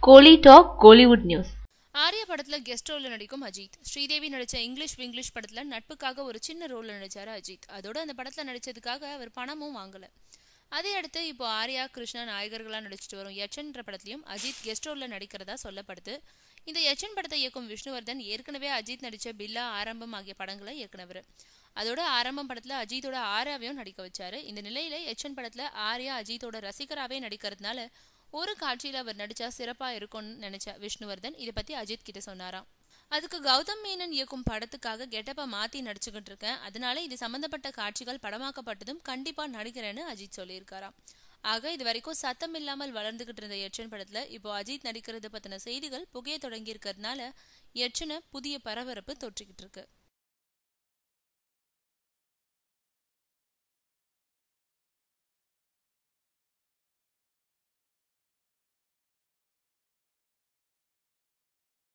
கோலி talk Kollywood news. ஆரிய படத்துல guest ரோல்ல நடிக்கும் அஜித். ஸ்ரீதேவி நடிச்ச இங்கிலீஷ் இங்கிலீஷ் படத்துல நட்புக்காக ஒரு சின்ன ரோல்ல நடிச்சாரு அஜித். அதோட அந்த படத்துல நடிச்சதுக்காக அவர் பணமும் வாங்கல. அதே அடுத்து இப்போ ஆர்யா கிருஷ்ணா நாயகர்களா நடிச்சிட்டு வரும் யச்சன்ற படத்திலையும் அஜித் கெஸ்ட் ரோலில் நடிக்கிறதா சொல்லப்படுது. இந்த யச்சன் படத்தை இயக்கும் விஷ்ணுவர்தன் ஏற்கனவே அஜித் நடிச்ச பில்லா ஆரம்பம் ஆகிய படங்களை இயக்குனவர். அதோட ஆரம்பம் படத்துல அஜித்தோட ஆர்யாவையும் நடிக்க வச்சாரு. இந்த நிலையில யச்சன் படத்துல ஆர்யா அஜித்தோட ரசிகராவே நடிக்கிறதுனால ஒரு காட்சியில் அவர் நடிச்சா சிறப்பாக இருக்கும்னு நினைச்ச விஷ்ணுவர்தன் இதை பத்தி அஜித் கிட்ட சொன்னாராம். அதுக்கு கௌதம் மேனன் இயக்கும் படத்துக்காக கெட்டப்ப மாத்தி நடிச்சுக்கிட்டு இருக்கேன். அதனால இது சம்பந்தப்பட்ட காட்சிகள் படமாக்கப்பட்டதும் கண்டிப்பா நடிக்கிறேன்னு அஜித் சொல்லியிருக்காராம். ஆக இது வரைக்கும் சத்தம் இல்லாமல் வளர்ந்துகிட்டு இருந்த யட்சன் படத்துல இப்போ அஜித் நடிக்கிறது பத்தின செய்திகள் புகைய தொடங்கி இருக்கிறதுனால யட்சனை புதிய பரபரப்பு தொற்றிக்கிட்டு இருக்கு.